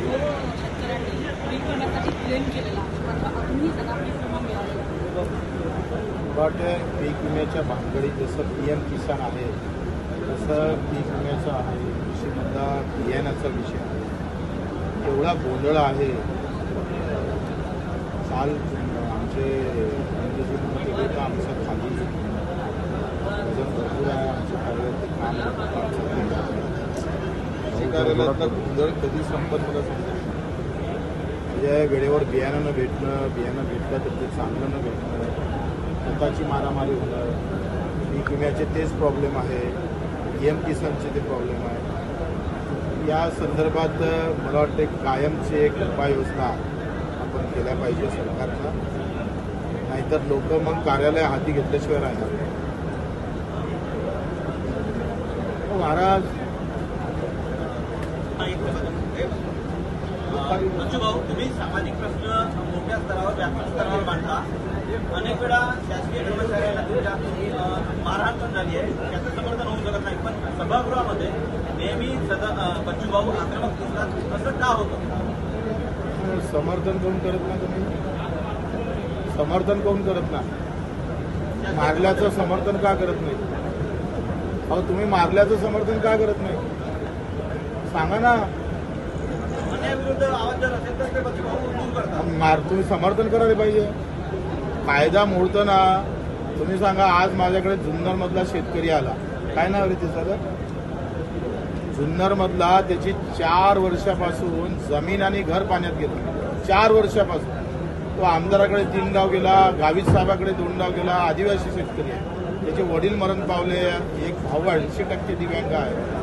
जो आहे पीक विम्याच्या भानगडीत जसं पी एम किसान आहे तसं पीक विम्याचं आहे कृषीमधला बियाण्याचा विषय आहे. एवढा गोंधळ आहे. काल आमचे आमच्या आमचं खाली. भरपूर आहे आमच्या कार्यालयात काम कार्यालयातला गोंधळ कधी संपत मला. म्हणजे वेळेवर बियाणं न भेटणं बियाणं भेटलं तर ते चांगलं न भेटणं खताची मारामारी होणं पीक विम्याचे तेच प्रॉब्लेम आहे. एम किसानचे ते प्रॉब्लेम आहे. या संदर्भात मला वाटते कायमची एक उपाययोजना आपण केल्या पाहिजे सरकारनं. नाहीतर लोक मग कार्यालय हाती घेतल्याशिवाय राहणार नाही. भाऊ तुम्ही सामाजिक प्रश्न मोठ्या स्तरावर व्यापक स्तरावर मांडता अनेक वेळा शासकीय कर्मचाऱ्यांना तुमच्या मारहाण पण झाली आहे. त्याचं समर्थन होऊ शकत नाही. पण सभागृहामध्ये नेहमी सदा अं, बच्चूभाऊ आक्रमक दिसतात. असं का होतं? समर्थन कोण करत ना तुम्ही? समर्थन कोण करत ना मारल्याचं समर्थन का करत नाही? अहो तुम्ही मारल्याचं समर्थन का करत नाही सांगा ना अन्यायाविरुद्ध आवाज जर असेल तर ते बच्चूभाऊ दूर करतात मार तुम्ही समर्थन करायला पाहिजे. कायदा मोडताना तुम्ही सांगा आज माझ्याकडे जुन्नर मधला शेतकरी आला. काय नाव रे त्याचं? जुन्नर मधला त्याची चार वर्षापासून जमीन आणि घर पाण्यात गेलं. चार वर्षापासून. तो आमदाराकडे तीन गाव गेला गावित साहेबाकडे दोन गाव गेला आदिवासी शेतकरी आहे. त्याचे वडील मरण पावले एक भाऊ ऐंशी टक्के दिव्यांग आहे.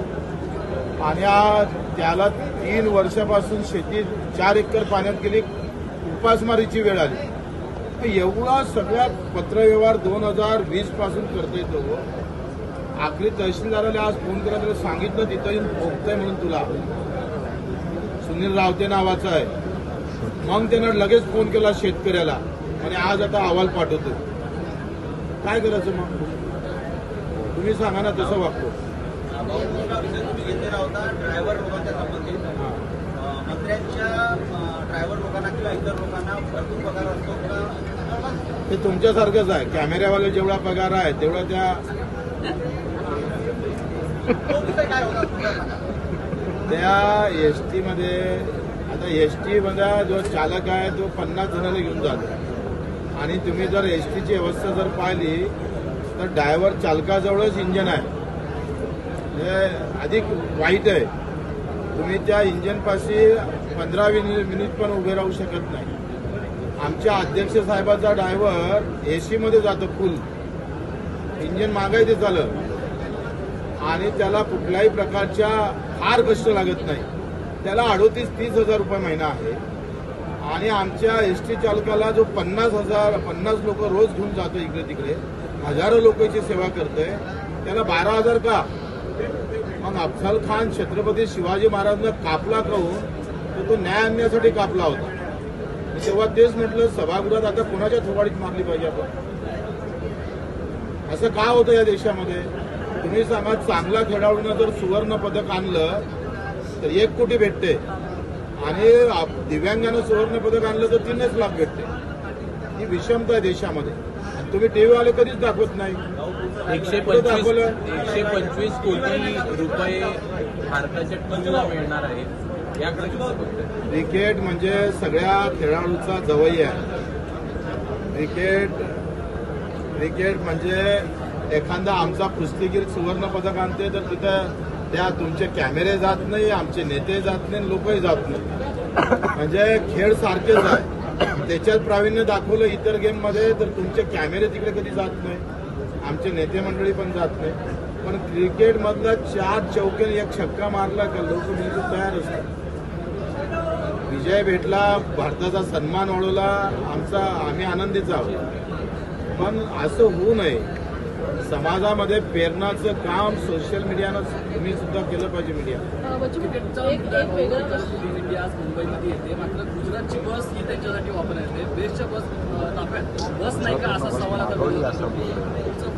आणि आज त्याला तीन वर्षापासून शेती चार एकर पाण्यात गेली. उपासमारीची वेळ आली. एवढा सगळ्या पत्रव्यवहार दोन हजार वीसपासून करतोय तो. आखरी तहसीलदाराला आज फोन करा तर सांगितलं तिथं येऊन भोगतंय म्हणून तुला. सुनील रावते नावाचा आहे. मग त्यानं लगेच फोन केला शेतकऱ्याला. आणि आज आता अहवाल पाठवतो काय करायचं मग? तुम्ही सांगा ना तसं वागतो. ड्रायव्हर लोकांच्या संबंधित. मंत्र्यांच्या ड्रायव्हर लोकांना किंवा इतर लोकांना भरपूर पगार असतो ते तुमच्यासारखंच आहे. कॅमेऱ्यावाले जेवढा पगार आहे तेवढा त्या काय. त्या एसमध्ये आता एसमध्ये जो चालक आहे तो पन्नास जणांना घेऊन जातो. आणि तुम्ही जर एस टीची व्यवस्था जर पाहिली तर ड्रायव्हर चालकाजवळच इंजन आहे. अधिक वाईट आहे. तुम्ही त्या इंजिनपाशी पंधरा मिनिट पण उभे राहू शकत नाही. आमच्या अध्यक्ष साहेबाचा ड्रायव्हर ए सीमध्ये जातो फुल. इंजन मागायचं ते झालं आणि त्याला कुठल्याही प्रकारच्या फार कष्ट लागत नाही. त्याला अडोतीस तीस हजार रुपये महिना आहे. आणि आमच्या एस टी चालकाला जो पन्नास हजार पन्नास लोक रोज घेऊन जातो इकडे तिकडे हजारो लोकांची सेवा करतोय. त्याला बारा हजार का? मग अफजल खान छत्रपती शिवाजी महाराजांना कापला कहून तर तो न्याय आणण्यासाठी कापला होता. तेव्हा तेच म्हटलं सभागृहात आता कोणाच्या थोबाडीत मारली पाहिजे आपण? असं का होतं या देशामध्ये? तुम्ही सांगा चांगला खेळाडूनं जर सुवर्ण पदक आणलं तर एक कोटी भेटते. आणि दिव्यांगानं सुवर्ण पदक आणलं तर तीनच लाख भेटते. ही विषमता आहे देशामध्ये. तुम्ही टीव्हीवाले कधीच दाखवत नाही. एकशे पंचवीस दाखवलं? एकशे पंचवीस कोटी रुपये भारताच्या टीमला मिळणार आहेत याकडे क्रिकेट म्हणजे सगळ्या खेळाडूचा जवई आहे. क्रिकेट क्रिकेट म्हणजे एखादा आमचा कुस्तीगीर सुवर्ण पदक आणते तर तिथं त्या तुमचे कॅमेरे जात नाही आमचे नेते जात नाही लोकही जात नाही. म्हणजे खेळ सारखेच आहे. त्याच्यात प्रावीण्य दाखवलं इतर गेममध्ये तर तुमचे कॅमेरे तिकडे कधी जात नाही. आमचे नेते मंडळी पण जात नाही. पण क्रिकेटमधला चार चौकेने एक छक्का मारला का लोक बिलकुल तयार असतात. विजय भेटला भारताचा सन्मान वाढवला आमचा आम्ही आनंदीच आहोत. पण असं होऊ नये. समाजामध्ये पेरण्याचं काम सोशल मीडियानं तुम्ही सुद्धा केलं पाहिजे मीडिया आज मुंबईमध्ये येते. मात्र गुजरातची बस ही त्यांच्यासाठी वापर येते बेस्टच्या बस ताफ्यात. बस नाही का? असा सवाल आता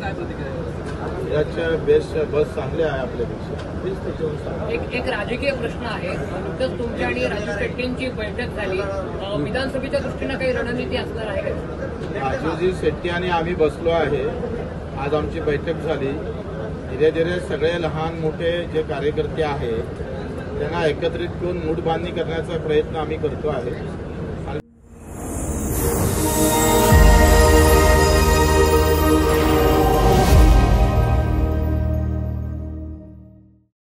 काय प्रतिक्रिया आहे? याच्या बेस्ट बस चांगल्या आहे आपल्यापेक्षा. एक एक राजकीय प्रश्न आहे. नुकतंच तुमच्या आणि राजू शेट्टींची बैठक झाली. विधानसभेच्या दृष्टीनं काही रणनीती असणार आहे का? राजूजी शेट्टी आणि आम्ही बसलो आहे. आज आमची बैठक झाली. धीरे धीरे सगळे लहान मोठे जे कार्यकर्ते आहेत त्यांना एकत्रित करून मूठबांधणी करण्याचा प्रयत्न आम्ही करतो आहे.